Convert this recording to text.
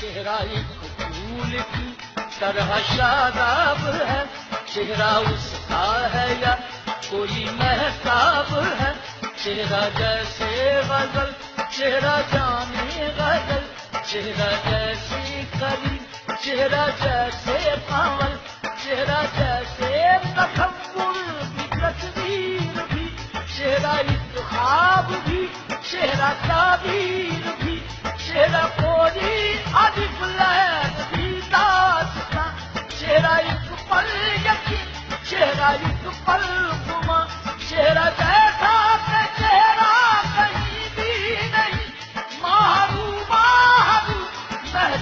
चेहरा एक फूल की तरह शादाब है। चेहरा उसका है या कोई महताब है? चेहरा जैसे गज़ल, चेहरा जाने गज़ल। चेहरा जैसे कली, चेहरा जैसे पावल चेहरा जैसे तकबुर की तस्वीर भी। चेहरा इस भी, चेहरा ताबीर भी